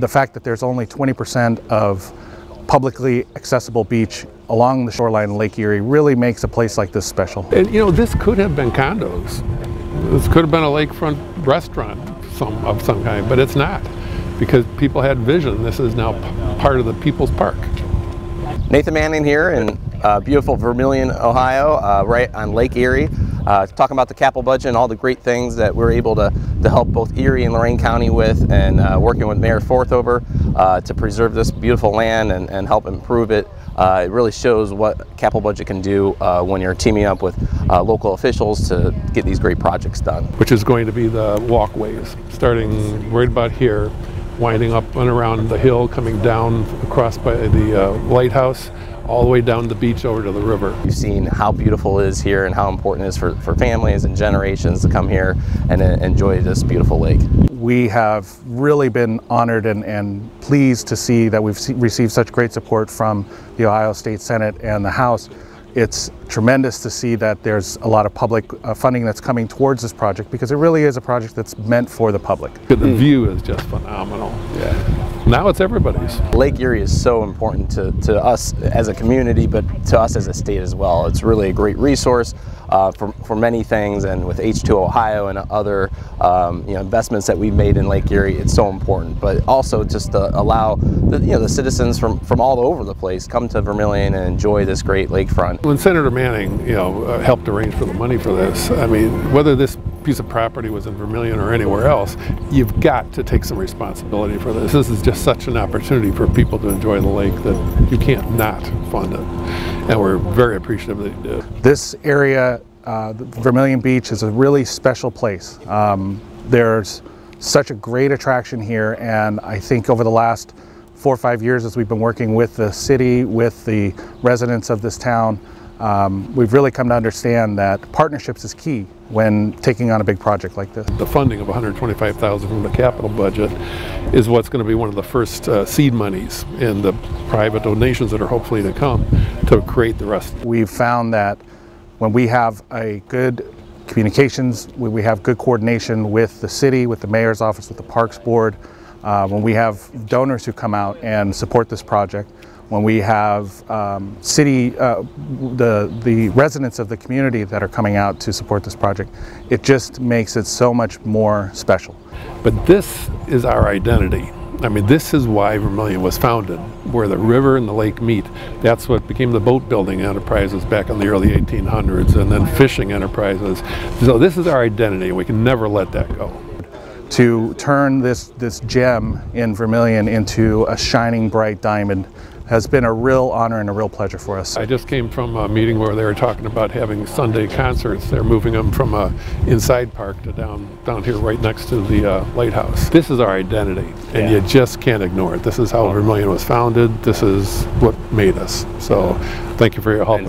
The fact that there's only 20% of publicly accessible beach along the shoreline of Lake Erie really makes a place like this special. And you know, this could have been condos. This could have been a lakefront restaurant some, of some kind, but it's not because people had vision. This is now part of the People's Park. Nathan Manning here in uh, beautiful Vermilion, Ohio, uh, right on Lake Erie. Uh, talking about the capital budget and all the great things that we're able to, to help both Erie and Lorain County with and uh, working with Mayor Forthofer uh, to preserve this beautiful land and, and help improve it. Uh, it really shows what capital budget can do when you're teaming up with local officials to get these great projects done. Which is going to be the walkways, starting right about here winding up and around the hill, coming down across by the uh, lighthouse, all the way down the beach over to the river. You've seen how beautiful it is here and how important it is for, for families and generations to come here and uh, enjoy this beautiful lake. We have really been honored and, and pleased to see that we've received such great support from the Ohio State Senate and the House it's tremendous to see that there's a lot of public uh, funding that's coming towards this project because it really is a project that's meant for the public. The view is just phenomenal. Yeah. Now it's everybody's. Lake Erie is so important to, to us as a community, but to us as a state as well. It's really a great resource uh, for, for many things, and with H2 Ohio and other um, you know, investments that we've made in Lake Erie, it's so important. But also just to allow the, you know, the citizens from, from all over the place come to Vermilion and enjoy this great lakefront. When Senator Manning you know, uh, helped arrange for the money for this, I mean, whether this piece of property was in Vermilion or anywhere else, you've got to take some responsibility for this. This is just such an opportunity for people to enjoy the lake that you can't not fund it. And we're very appreciative that you did. This area, uh, Vermilion Beach, is a really special place. Um, there's such a great attraction here, and I think over the last four or five years as we've been working with the city, with the residents of this town, um, we've really come to understand that partnerships is key when taking on a big project like this. The funding of 125,000 from the capital budget is what's going to be one of the first uh, seed monies in the private donations that are hopefully to come to create the rest. We've found that when we have a good communications, we have good coordination with the city, with the mayor's office, with the parks board, uh, when we have donors who come out and support this project, when we have um, city, uh, the, the residents of the community that are coming out to support this project, it just makes it so much more special. But this is our identity. I mean, this is why Vermilion was founded, where the river and the lake meet. That's what became the boat building enterprises back in the early 1800s, and then fishing enterprises. So this is our identity. We can never let that go to turn this, this gem in Vermilion into a shining bright diamond has been a real honor and a real pleasure for us. I just came from a meeting where they were talking about having Sunday concerts. They're moving them from a inside park to down down here right next to the uh, lighthouse. This is our identity, and yeah. you just can't ignore it. This is how Vermilion was founded. This is what made us. So, thank you for your help.